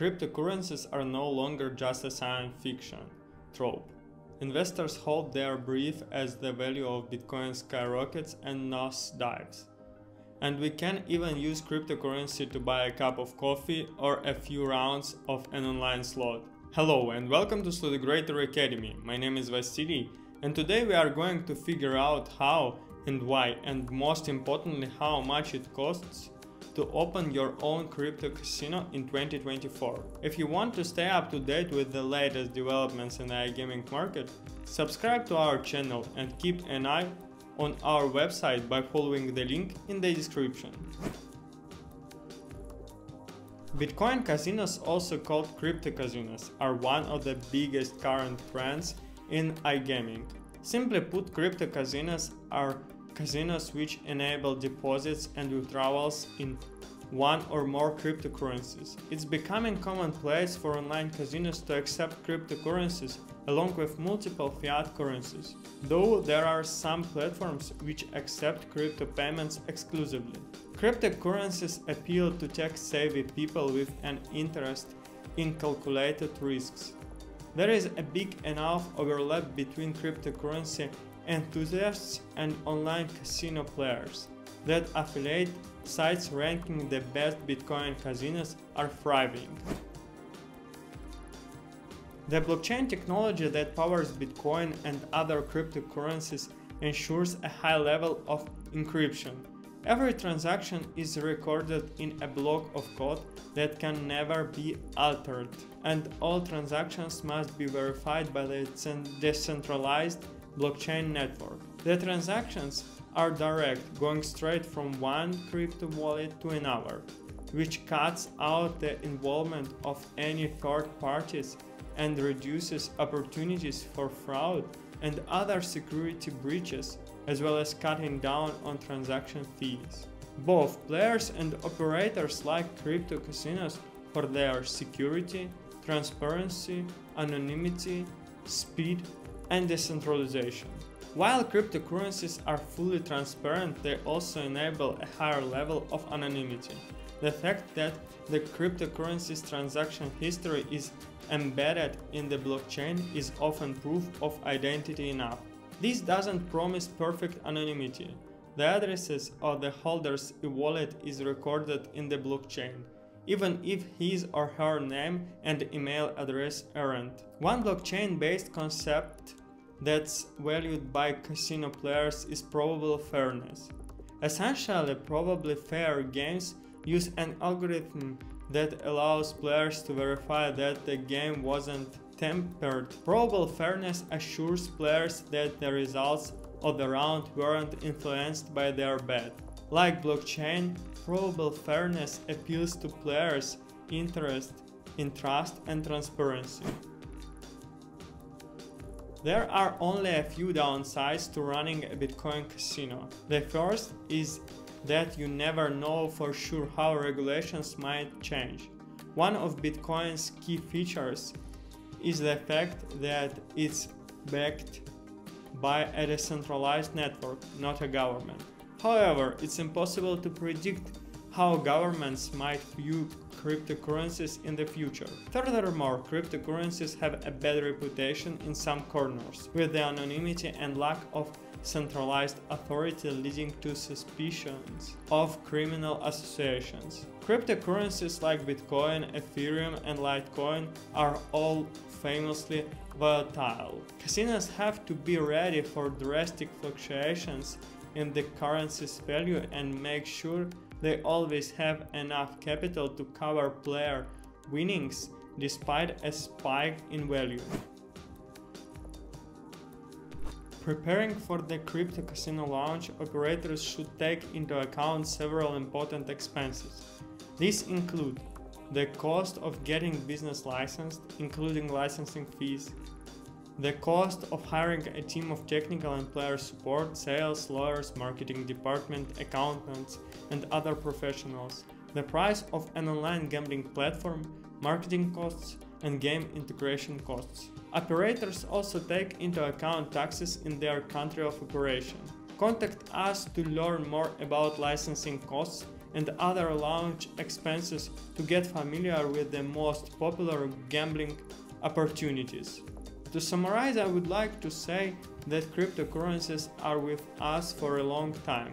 cryptocurrencies are no longer just a science fiction trope. Investors hold their breath as the value of Bitcoin skyrockets and NOS dives. And we can even use cryptocurrency to buy a cup of coffee or a few rounds of an online slot. Hello and welcome to Slotegrator Academy. My name is Vasily and today we are going to figure out how and why and most importantly how much it costs to open your own crypto casino in 2024. If you want to stay up to date with the latest developments in the iGaming market, subscribe to our channel and keep an eye on our website by following the link in the description. Bitcoin casinos, also called crypto casinos, are one of the biggest current trends in iGaming. Simply put, crypto casinos are casinos which enable deposits and withdrawals in one or more cryptocurrencies. It's becoming commonplace for online casinos to accept cryptocurrencies along with multiple fiat currencies, though there are some platforms which accept crypto payments exclusively. Cryptocurrencies appeal to tech-savvy people with an interest in calculated risks. There is a big enough overlap between cryptocurrency enthusiasts and online casino players that affiliate sites ranking the best Bitcoin casinos are thriving. The blockchain technology that powers Bitcoin and other cryptocurrencies ensures a high level of encryption. Every transaction is recorded in a block of code that can never be altered, and all transactions must be verified by the decentralized blockchain network. The transactions are direct, going straight from one crypto wallet to another, which cuts out the involvement of any third parties and reduces opportunities for fraud and other security breaches, as well as cutting down on transaction fees. Both players and operators like crypto casinos for their security, transparency, anonymity, speed, and decentralization. While cryptocurrencies are fully transparent, they also enable a higher level of anonymity. The fact that the cryptocurrency's transaction history is embedded in the blockchain is often proof of identity enough. This doesn't promise perfect anonymity. The addresses of the holder's e-wallet is recorded in the blockchain, even if his or her name and email address aren't. One blockchain-based concept that's valued by casino players is provable fairness. Essentially, provably fair games use an algorithm that allows players to verify that the game wasn't tempered. Provable fairness assures players that the results of the round weren't influenced by their bet. Like blockchain, provable fairness appeals to players' interest in trust and transparency. There are only a few downsides to running a Bitcoin casino. The first is that you never know for sure how regulations might change. One of Bitcoin's key features is the fact that it's backed by a decentralized network, not a government. However, it's impossible to predict how governments might view cryptocurrencies in the future. Furthermore, cryptocurrencies have a bad reputation in some corners, with the anonymity and lack of centralized authority leading to suspicions of criminal associations. Cryptocurrencies like Bitcoin, Ethereum, and Litecoin are all famously volatile. Casinos have to be ready for drastic fluctuations in the currency's value and make sure they always have enough capital to cover player winnings despite a spike in value. Preparing for the crypto casino launch, operators should take into account several important expenses. These include the cost of getting business licensed, including licensing fees, the cost of hiring a team of technical and player support, sales, lawyers, marketing department, accountants, and other professionals, the price of an online gambling platform, marketing costs, and game integration costs. Operators also take into account taxes in their country of operation. Contact us to learn more about licensing costs and other launch expenses to get familiar with the most popular gambling opportunities. To summarize, I would like to say that cryptocurrencies are with us for a long time.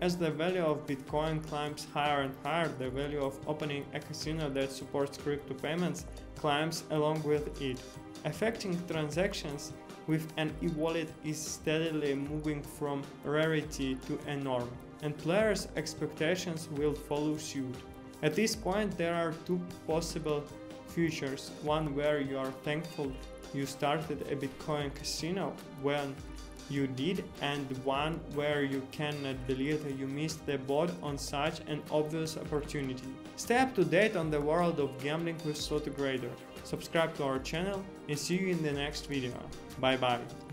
As the value of Bitcoin climbs higher and higher, the value of opening a casino that supports crypto payments climbs along with it, affecting transactions with an e-wallet is steadily moving from rarity to a norm, and players' expectations will follow suit. At this point, there are two possible futures one where you are thankful you started a Bitcoin casino when you did and one where you cannot believe you missed the boat on such an obvious opportunity. Stay up to date on the world of gambling with Slotegrator. Subscribe to our channel and see you in the next video. Bye bye.